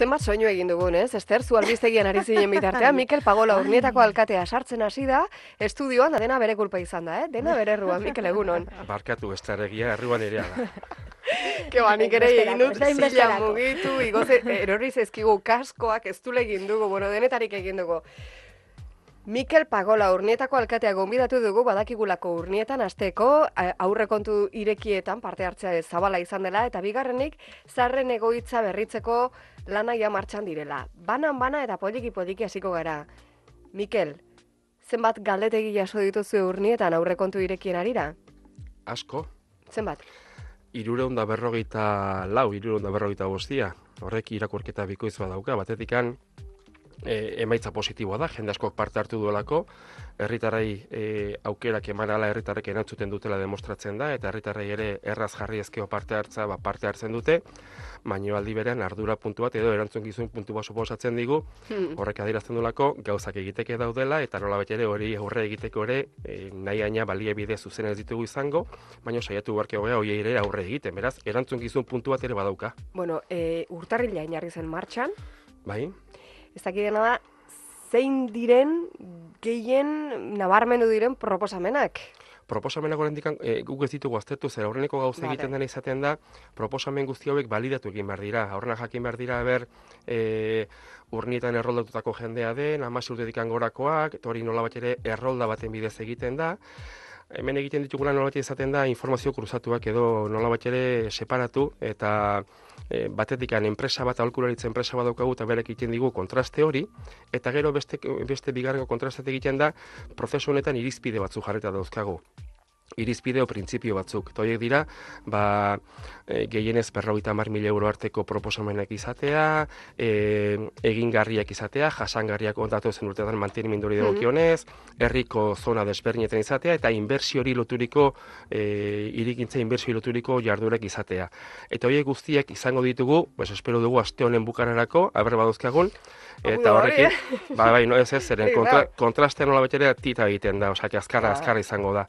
Zenbat soinu egin dugun, ez? Ester, zu albistegian ari zinen bitartean, Mikel Pagola urnietako alkatea sartzen hasi da, estudioan, da dena bere kulpa izan da, eh? Dena bere erruan, Mikel egunon. Barkatu, ez da egia, erruan ere da. Ke ba, nik ere egin dut, Ez da zila mugitu, igoze, erorri zezkigu kaskoak, ez dugu, bueno, denetarik egin dugu. Mikel Pagola urnietako alkatea gonbidatu dugu badakigulako urnietan asteko aurrekontu irekietan parte hartzea zabala izan dela eta bigarrenik zarren egoitza berritzeko lana ja martxan direla. Banan bana eta poliki poliki hasiko gara. Mikel, zenbat galdetegi jaso dituzu urnietan aurrekontu irekien arira? Asko, Zenbat? irureun da berrogeita lau, irureun da berrogeita bostia. Horrek irakurketa bikoiz bat dauka, batetikan e, emaitza positiboa da, jende askok parte hartu duelako, herritarrei e, aukerak eman ala herritarrek erantzuten dutela demostratzen da, eta herritarrei ere erraz jarri ezkeo parte hartza ba, parte hartzen dute, baino aldi berean ardura puntu bat edo erantzun puntu bat suposatzen digu, Hmm. horrek adierazten duelako gauzak egiteke daudela eta nola ere hori aurre egiteko ere e, nahi aina baliabide zuzen ez ditugu izango, baina saiatu beharke hobea hori ere aurre egiten, beraz, erantzun puntu bat ere badauka, Bueno, e, urtarrila inarri zen martxan, bai? Ez dakidena da, zein diren gehien nabarmendu diren proposamenak. Proposamenak oraindik e, guk ez ditugu aztertu zer aurreneko gauza Vale. egiten dena izaten da proposamen guzti hauek balidatu egin behar dira. Aurrena jakin behar dira ber e, urnietan erroldatutako jendea den, amasi urtetik gorakoak, eta hori nola ere errolda baten bidez egiten da. Hemen egiten ditugula nola izaten da informazio kruzatuak edo nola ere separatu eta e, batetik enpresa bat, aholkularitza enpresa bat daukagu eta berek egiten digu kontraste hori, eta gero beste, beste bigarrengo kontrastet egiten da prozesu honetan irizpide batzu jarreta dauzkagu irizpide o printzipio batzuk. Eta horiek dira, ba, e, gehienez berrogeita mar mila euro arteko proposamenak izatea, e, egingarriak izatea, jasangarriak ondatu zen urteetan mantenimendu hori dagokionez, herriko zona desberdinetan izatea, eta inbertsiori loturiko, e, irikintza inbertsiori loturiko jardurek izatea. Eta horiek guztiak izango ditugu, pues, espero dugu aste honen bukararako, aber baduzkagun, eta Hori, horrekin, ba, bai, no ez ez, zeren Bai, kontra, bai. kontrastea nola betere tita egiten da, osea, azkarra, Ba. azkarra izango da.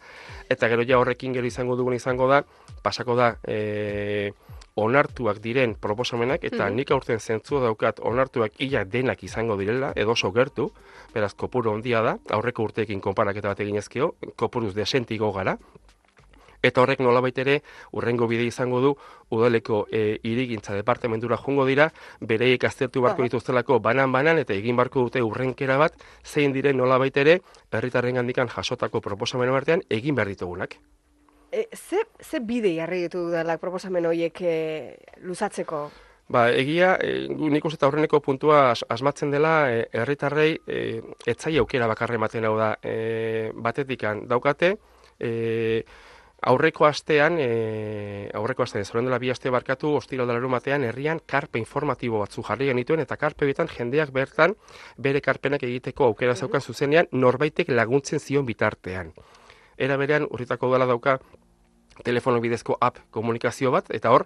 Eta gero ja horrekin gero izango dugun izango da, pasako da, e, onartuak diren proposamenak, eta Mhm. nik aurten zentzua daukat onartuak ia denak izango direla, edo oso gertu, beraz, kopuru handia da, aurreko urteekin konparaketa bat eginezkeo, kopuruz desentigo gara, Eta horrek nolabait ere urrengo bide izango du udaleko e, irigintza departamentura jungo dira, bereiek aztertu barko dituztelako banan-banan eta egin barko dute urrenkera bat, zein diren nolabait ere herritarren gandikan jasotako proposamen artean egin behar ditugunak. E, ze, ze bide jarri ditu dudalak proposamen horiek e, luzatzeko? Ba, egia, e, nik uste aurreneko puntua as- asmatzen dela e, herritarrei e, etzai aukera bakarra ematen hau da. E, batetikan daukate, e, aurreko astean, e, aurreko astean, zoren dela bi aste barkatu, ostira da batean, herrian karpe informatibo batzu jarri genituen, eta karpe bitan jendeak bertan bere karpenak egiteko aukera zeukan zuzenean, norbaitek laguntzen zion bitartean. Era berean, urritako dela dauka telefono bidezko app komunikazio bat, eta hor,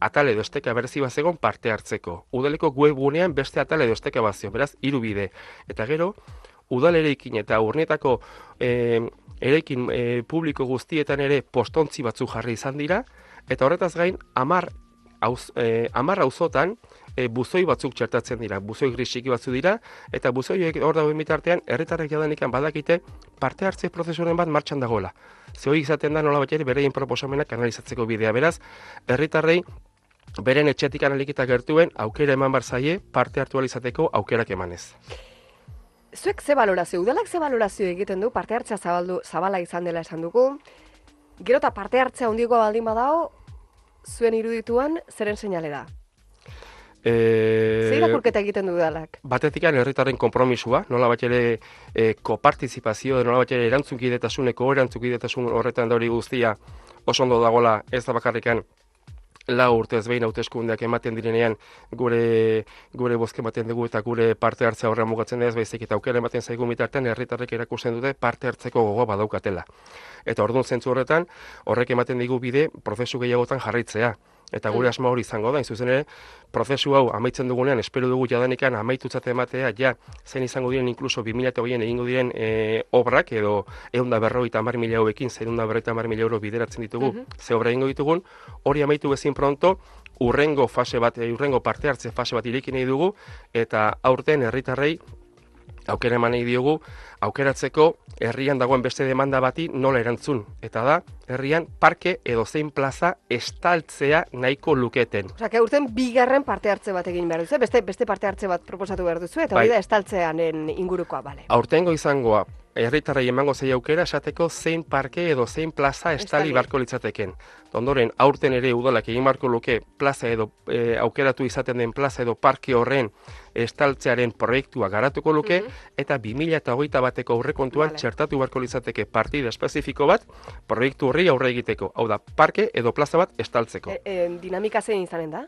atal edo esteka berezi bat zegoen parte hartzeko. Udaleko webgunean beste atal edo esteka bat zion, beraz, hiru bide. Eta gero, udal ereikin eta urnietako e, eraikin e, publiko guztietan ere postontzi batzu jarri izan dira, eta horretaz gain, amar, auz, e, amar auzotan e, buzoi batzuk txertatzen dira, buzoi grisiki batzu dira, eta buzoiek hor dagoen bitartean, herritarrek jadanikan badakite parte hartze prozesuren bat martxan dagoela. Ze hori izaten da nola bat ere bereien proposamenak analizatzeko bidea. Beraz, herritarrei beren etxetik analikita gertuen aukera eman bar zaie parte hartu ahal izateko aukerak emanez. Zuek ze balorazio, udalak ze balorazio egiten du, parte hartzea zabaldu, zabala izan dela esan dugu, gero eta parte hartzea handiko baldin badao, zuen irudituan zeren seinale da. E, Ze irakurketa egiten du udalak? Batetikan herritarren konpromisua, nola bat ere e, kopartizipazio, nola bat ere erantzunkidetasuneko erantzunkidetasun horretan da hori guztia oso ondo dagola ez da bakarrikan lau urtez behin hauteskundeak ematen direnean gure gure bozke ematen dugu eta gure parte hartzea horra mugatzen ez baizik eta aukera ematen zaigu bitartean herritarrek erakusten dute parte hartzeko gogoa badaukatela. Eta orduan zentzu horretan horrek ematen digu bide prozesu gehiagotan jarraitzea. Eta gure asma hori izango da, hain zuzen ere, prozesu hau amaitzen dugunean, espero dugu jadanikan amaitutzat ematea, ja, zen izango diren inkluso 2008an egingo diren e, obrak, edo eunda berroita mar mila hauekin, berroita mar mila euro bideratzen ditugu, Mhm. ze obra egingo ditugun, hori amaitu bezin pronto, urrengo fase bat, urrengo parte hartze fase bat ireki nahi dugu, eta aurten herritarrei aukera eman nahi diogu, aukeratzeko herrian dagoen beste demanda bati nola erantzun. Eta da, herrian parke edo zein plaza estaltzea nahiko luketen. Osa, que urten bigarren parte hartze bat egin behar duzu, beste, beste parte hartze bat proposatu behar duzu, eta Bai. hori da estaltzeanen ingurukoa, bale. Aurtengo izangoa, herritarrei emango zei aukera esateko zein parke edo zein plaza Estali. barko litzateken. Ondoren, aurten ere udalak egin barko luke plaza edo e, aukeratu izaten den plaza edo parke horren estaltzearen proiektua garatuko luke, Mhm. eta 2008 bateko aurrekontuan Vale. txertatu beharko litzateke partida espezifiko bat proiektu horri aurre egiteko. Hau da, parke edo plaza bat estaltzeko. E, e, dinamika zein izanen da?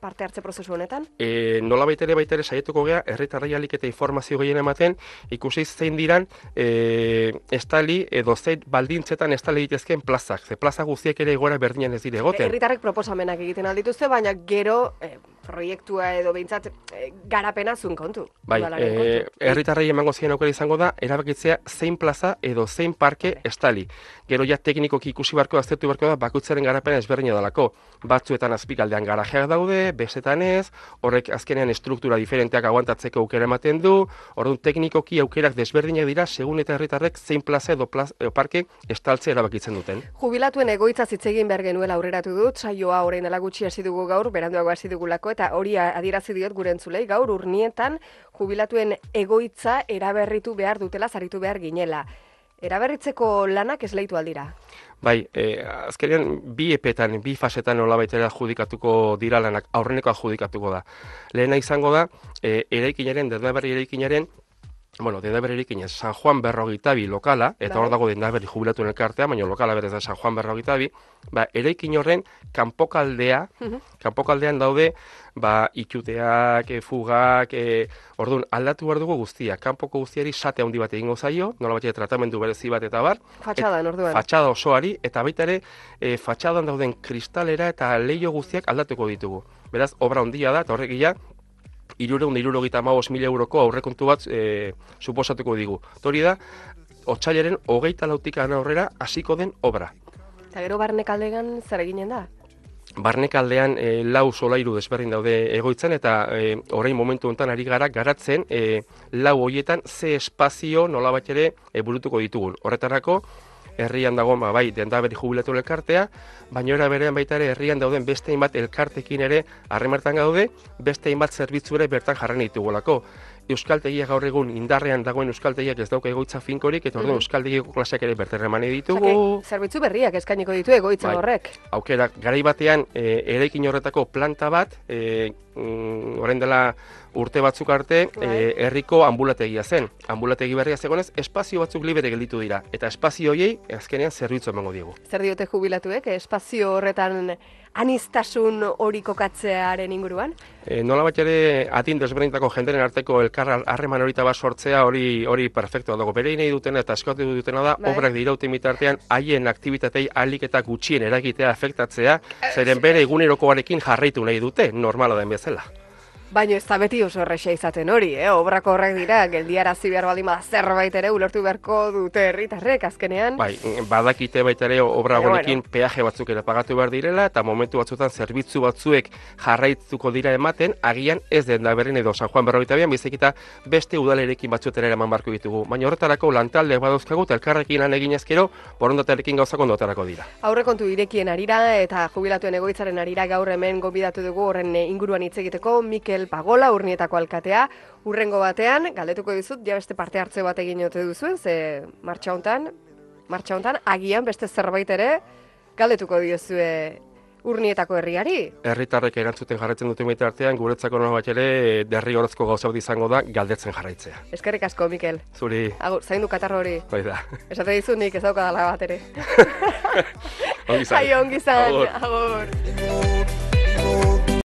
Parte hartze prozesu honetan? e, nola baitere baitere saietuko gea, herritarrei alik eta informazio gehien ematen, ikusi zein diran e, estali edo zein baldintzetan estali ditezkeen plazak. Ze plaza guztiek ere egoera berdinan ez dire egoten. Herritarrek proposamenak egiten aldituzte, baina gero e, proiektua edo behintzat e, garapena zun kontu. Bai, e, kontu. herritarrei emango zien aukera izango da, erabakitzea zein plaza edo zein parke estali. Gero ja teknikoki ikusi barko aztertu barko da, bakutzaren garapena ezberdina dalako. Batzuetan azpikaldean garajeak daude, bestetan ez, horrek azkenean estruktura diferenteak aguantatzeko aukera ematen du, orduan teknikoki aukerak desberdinak dira, segun eta herritarrek zein plaza edo, plaz, edo parke estaltzea erabakitzen duten. Jubilatuen egoitza hitz egin behar genuela aurreratu dut, saioa orain dela gutxi hasi dugu gaur, beranduago hasi dugulako, eta hori adierazi diot gure entzulei, gaur urnietan jubilatuen egoitza eraberritu behar dutela, zaritu behar ginela. Eraberritzeko lanak esleitu aldira. Bai, e, azkenean bi epetan, bi fasetan nola baitera adjudikatuko dira lanak, aurreneko adjudikatuko da. Lehena izango da, e, eraikinaren, dendaberri eraikinaren, bueno, dendaberri eraikinez, San Juan berrogitabi lokala, eta Bai. hor dago dendaberri jubilatuen elkartea, baina lokala berez da San Juan berrogitabi, ba, eraikin horren kanpokaldea, Mhm. kanpokaldean daude, ba, itxuteak, e, fugak, e, orduan, aldatu behar dugu guztia, kanpoko guztiari sate handi bat egingo zaio, nola baita tratamendu berezi bat eta bar, Fatxadan, orduan. fatxada osoari, eta baita ere, e, fatxadan dauden kristalera eta leio guztiak aldatuko ditugu. Beraz, obra handia da, eta horrek irureun irurogeita amabos mila euroko aurrekontu bat e, suposatuko digu. Hori da, otxailaren hogeita lautik aurrera hasiko den obra. Eta gero barnek aldegan zer eginen da? Barnekaldean e, lau solairu desberdin daude egoitzan eta e, orain momentu honetan ari gara garatzen e, lau hoietan ze espazio nolabait ere e, burutuko ditugun. Horretarako herrian dago ba, bai dendaberi jubilatu elkartea, baina era berean baita ere herrian dauden beste hainbat elkartekin ere harremartan gaude, beste hainbat zerbitzu ere bertan jarren ditugulako. Euskaltegia gaur egun indarrean dagoen euskaltegiak ez dauka egoitza finkorik, eta orduan Mhm. euskaltegiako klaseak ere berterremane ditugu. Zerbitzu berriak eskainiko ditu egoitza Bai. horrek. aukera garai batean e, eraikin horretako planta bat e, mm, orain dela urte batzuk arte Bai. e, herriko ambulategia zen. Ambulategi berria zegonez espazio batzuk libre gelditu dira eta espazio hoiei azkenean zerbitzu emango diegu. Zer diote jubilatuek, espazio horretan anistasun hori kokatzearen inguruan? E, nola bat ere adin desberdintako jenderen arteko elkar harreman horita bat sortzea hori hori perfektua dago. Bere nahi dutena eta eskatu dutena da Bai. obrak dirauten bitartean haien aktivitatei ahalik eta gutxien eragitea afektatzea, zeren bere egunerokoarekin jarraitu nahi dute, normala den bezala. Baina ez da beti oso erresa izaten hori, eh? obrako horrek dira, geldiarazi behar baldin bada zerbait ere ulertu beharko dute herritarrek azkenean. Bai, badakite baita ere obra honekin peaje batzuk ere pagatu behar direla eta momentu batzuetan zerbitzu batzuek jarraituko dira ematen, agian ez den da berren edo San Juan berrogeita bian, bizik eta beste udalerekin batzuetara eraman barko ditugu. Baina horretarako lantaldeak badauzkagu elkarrekin lan egin ezkero, borondatearekin gauzak ondotarako dira. Aurrekontu irekien arira eta jubilatuen egoitzaren arira gaur hemen gonbidatu dugu horren inguruan hitz egiteko Mikel Pagola urnietako alkatea. Urrengo batean, galdetuko dizut, ja beste parte hartze bat egin ote duzuen, ze martxa hontan, martxa hontan, agian beste zerbait ere galdetuko diozue urnietako herriari. Herritarrek erantzuten jarraitzen duten bitartean, guretzako nola bat ere derrigorrezko gauza bat izango da galdetzen jarraitzea. Eskerrik asko, Mikel. Zuri, Agur, zaindu katarro hori. bai da. Esate dizut nik ez daukadala bat ere. Ongi izan. Aio, ongi izan. Agur. Agur.